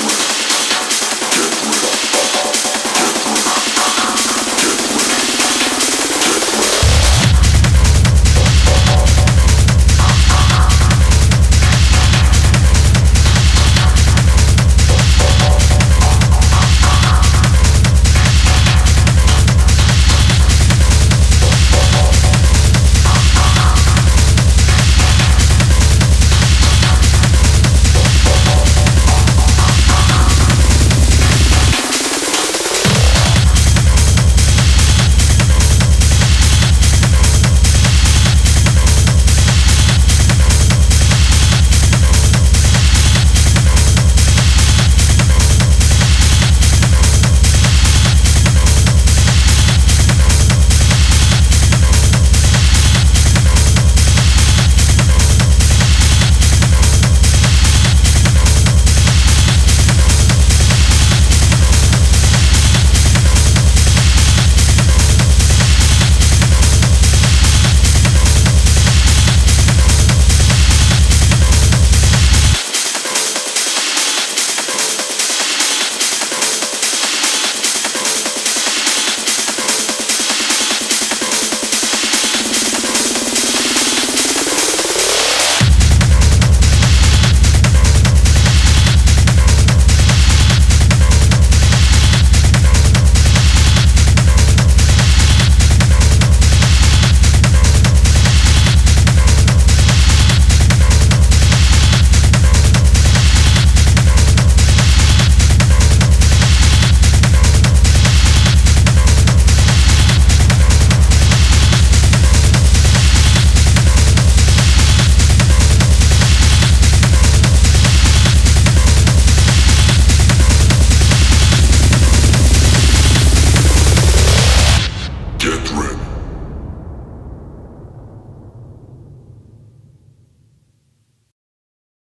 Network.